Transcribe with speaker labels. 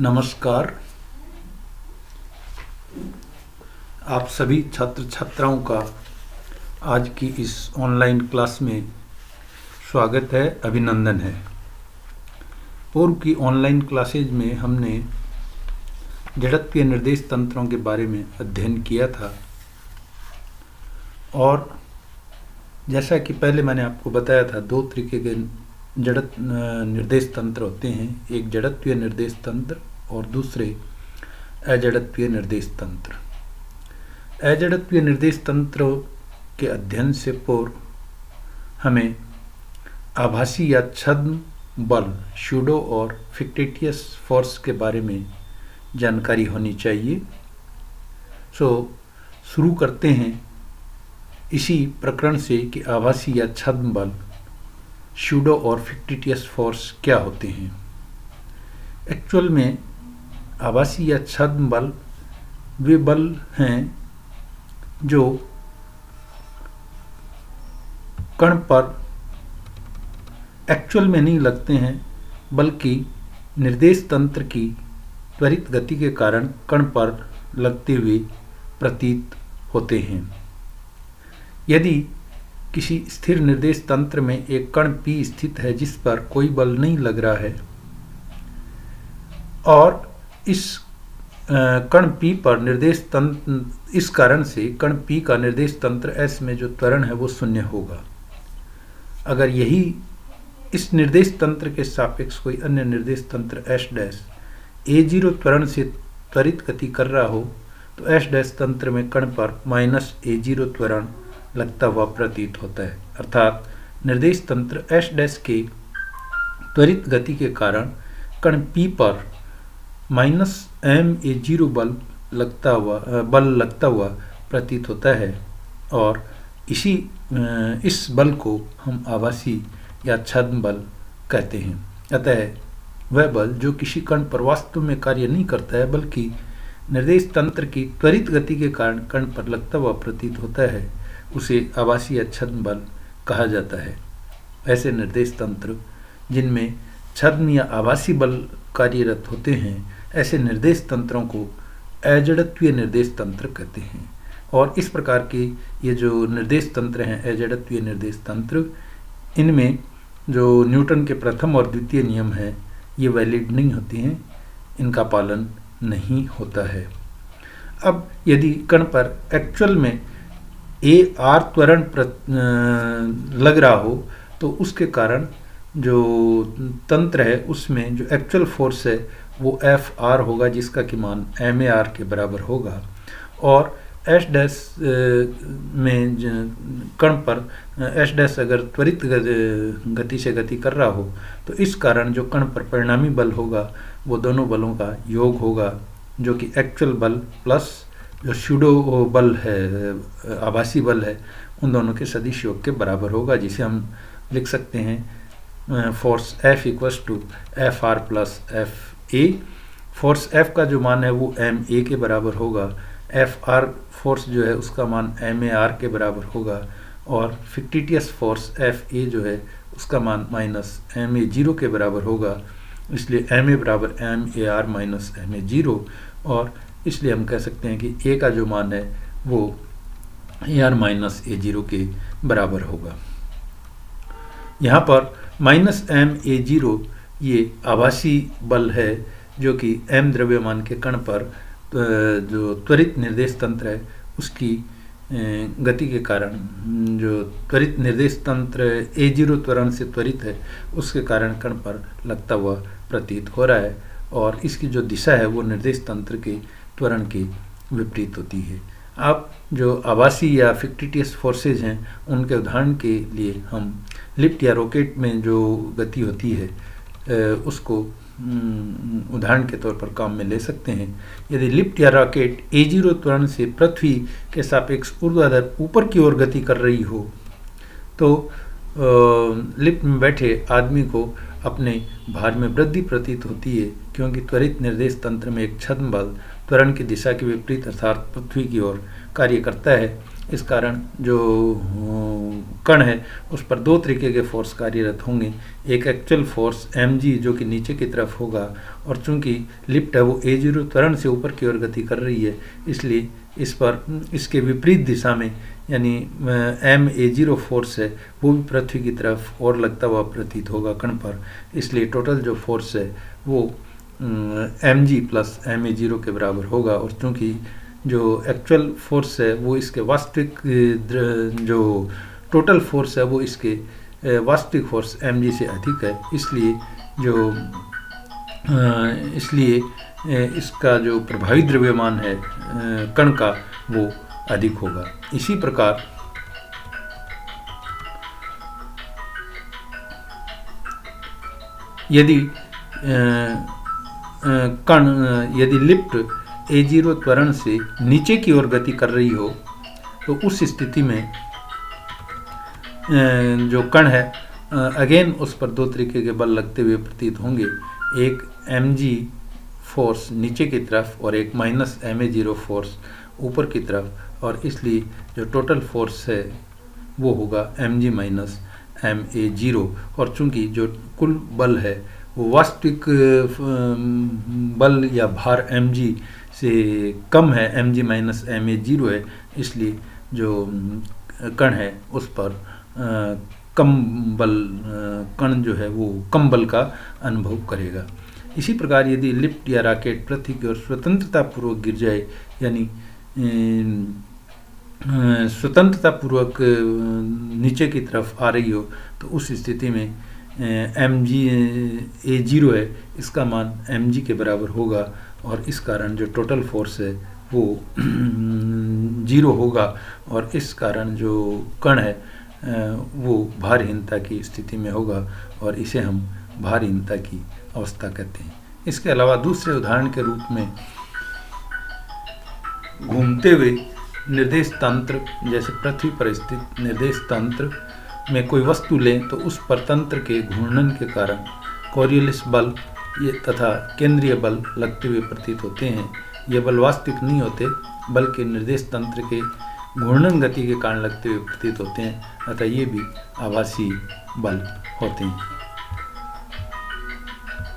Speaker 1: नमस्कार। आप सभी छात्र छात्राओं का आज की इस ऑनलाइन क्लास में स्वागत है, अभिनंदन है। पूर्व की ऑनलाइन क्लासेज में हमने जड़त्वीय निर्देश तंत्रों के बारे में अध्ययन किया था। और जैसा कि पहले मैंने आपको बताया था, दो तरीके के जड़त निर्देश तंत्र होते हैं। एक जड़त्वीय निर्देश तंत्र और दूसरे, अजड़त्वीय निर्देश तंत्र। अजड़त्वीय निर्देश तंत्र के अध्ययन से पूर्व हमें आभासी या छद्म बल शूडो और फिक्टेटियस फोर्स के बारे में जानकारी होनी चाहिए। सो शुरू करते हैं इसी प्रकरण से कि आभासी या छद्म बल शूडो और फिक्टिटियस फोर्स क्या होते हैं। एक्चुअल में आभासी या छद्म बल वे बल हैं जो कण पर एक्चुअल में नहीं लगते हैं, बल्कि निर्देश तंत्र की त्वरित गति के कारण कण पर लगते हुए प्रतीत होते हैं। यदि किसी स्थिर निर्देश तंत्र में एक कण P स्थित है, जिस पर कोई बल नहीं लग रहा है, और इस कण पी पर निर्देश तंत्र इस कारण से कण पी का निर्देश तंत्र S में जो त्वरण है वो शून्य होगा। अगर यही इस निर्देश तंत्र के सापेक्ष कोई अन्य निर्देश तंत्र एस डैश ए ज़ीरो त्वरण से त्वरित गति कर रहा हो तो एस डैश तंत्र में कण पर माइनस ए ज़ीरो त्वरण लगता हुआ प्रतीत होता है। अर्थात निर्देश तंत्र एस डैश के त्वरित गति के कारण कण पी पर माइनस एम ए ज़ीरो बल लगता हुआ बल लगता हुआ प्रतीत होता है। और इसी इस बल को हम आवासी या छद्म बल कहते हैं। अतः वह बल जो किसी कण पर वास्तव में कार्य नहीं करता है, बल्कि निर्देश तंत्र की त्वरित गति के कारण कण पर लगता हुआ प्रतीत होता है, उसे आवासीय छद्म बल कहा जाता है। ऐसे निर्देश तंत्र जिनमें छद्म या आवासीय बल कार्यरत होते हैं ऐसे निर्देश तंत्रों को अजड़त्वीय निर्देश तंत्र कहते हैं। और इस प्रकार के ये जो निर्देश तंत्र हैं, अजड़त्वीय निर्देश तंत्र, इनमें जो न्यूटन के प्रथम और द्वितीय नियम हैं, ये वैलिड नहीं होते हैं। इनका पालन नहीं होता है। अब यदि कण पर एक्चुअल में ए आर त्वरण लग रहा हो तो उसके कारण जो तंत्र है, उसमें जो एक्चुअल फोर्स है, वो एफ़ आर होगा, जिसका कि मान एम ए आर के बराबर होगा। और एस डैश में कण पर एस डैश अगर त्वरित गति से गति कर रहा हो तो इस कारण जो कण पर परिणामी बल होगा, वो दोनों बलों का योग होगा, जो कि एक्चुअल बल प्लस जो शूडो बल है आभासी बल है, उन दोनों के सदिश योग के बराबर होगा, जिसे हम लिख सकते हैं force F equals two F R plus F A force F का जो मान है वो एम ए के बराबर होगा। एफ़ आर फोर्स जो है उसका मान एम ए आर के बराबर होगा। और फिक्टिटियस फोर्स एफ़ ए जो है उसका मान माइनस एम ए ज़ीरो के बराबर होगा। इसलिए एम ए बराबर M A R minus M A zero और इसलिए हम कह सकते हैं कि ए का जो मान है वो A R minus A zero के बराबर होगा। यहाँ पर माइनस एम ए ज़ीरो ये आभासी बल है, जो कि एम द्रव्यमान के कण पर जो त्वरित निर्देश तंत्र है, उसकी गति के कारण, जो त्वरित निर्देश तंत्र ए ज़ीरो त्वरण से त्वरित है, उसके कारण कण पर लगता हुआ प्रतीत हो रहा है और इसकी जो दिशा है, वो निर्देश तंत्र के त्वरण के विपरीत होती है। आप जो आवासीय या फिक्टिटियस फोर्सेज हैं, उनके उदाहरण के लिए हम लिफ्ट या रॉकेट में जो गति होती है उसको उदाहरण के तौर पर काम में ले सकते हैं। यदि लिफ्ट या रॉकेट ए ज़ीरो त्वरण से पृथ्वी के सापेक्ष ऊर्ध्वाधर ऊपर की ओर गति कर रही हो तो लिफ्ट में बैठे आदमी को अपने भार में वृद्धि प्रतीत होती है, क्योंकि त्वरित निर्देश तंत्र में एक छद्म बल त्वरण की दिशा के विपरीत अर्थात पृथ्वी की ओर कार्य करता है। इस कारण जो कण है, उस पर दो तरीके के फोर्स कार्यरत होंगे। एक एक्चुअल फोर्स एमजी जो कि नीचे की तरफ़ होगा, और चूँकि लिफ्ट है, वो ए ज़ीरो त्वरण से ऊपर की ओर गति कर रही है, इसलिए इस पर, इसके विपरीत दिशा में, यानी एम ए ज़ीरो फोर्स है, वो भी पृथ्वी की तरफ़ और लगता हुआ प्रतीत होगा कण पर। इसलिए टोटल जो फोर्स है, वो M G plus M A zero के बराबर होगा, और चूँकि जो एक्चुअल फोर्स है, वो इसके वास्तविक जो टोटल फोर्स है वो इसके वास्तविक फोर्स एम जी से अधिक है। इसलिए जो इसलिए इसका जो प्रभावी द्रव्यमान है कण का वो अधिक होगा। इसी प्रकार यदि कण, यदि लिफ्ट ए ज़ीरो त्वरण से नीचे की ओर गति कर रही हो तो उस स्थिति में जो कण है अगेन उस पर दो तरीके के बल लगते हुए प्रतीत होंगे। एक एम जी फोर्स नीचे की तरफ़ और एक minus M A zero force ऊपर की तरफ़ और इसलिए जो टोटल फोर्स है, वो होगा M G minus M A zero और चूँकि जो कुल बल है, वो वास्तविक बल या भार एम जी से कम है M G minus M A zero है, इसलिए जो कण है, उस पर कम बल कण जो है वो कम बल का अनुभव करेगा। इसी प्रकार यदि लिफ्ट या रॉकेट पृथ्वी की ओर स्वतंत्रता पूर्वक गिर जाए, यानी स्वतंत्रता पूर्वक नीचे की तरफ़ आ रही हो तो उस स्थिति में एम जी ए ज़ीरो है, इसका मान एम जी के बराबर होगा और इस कारण जो टोटल फोर्स है वो ज़ीरो होगा और इस कारण जो कण है वो भारहीनता की स्थिति में होगा और इसे हम भारहीनता की अवस्था कहते हैं। इसके अलावा दूसरे उदाहरण के रूप में घूमते हुए निर्देश तंत्र, जैसे पृथ्वी पर स्थित निर्देश तंत्र में कोई वस्तु लें तो उस पर तंत्र के घूर्णन के कारण कोरियलिस बल ये तथा केंद्रीय बल लगते हुए प्रतीत होते हैं। ये बल वास्तविक नहीं होते, बल्कि निर्देश तंत्र के घूर्णन गति के कारण लगते हुए प्रतीत होते हैं, अतः ये भी आवासीय बल्ब होते हैं।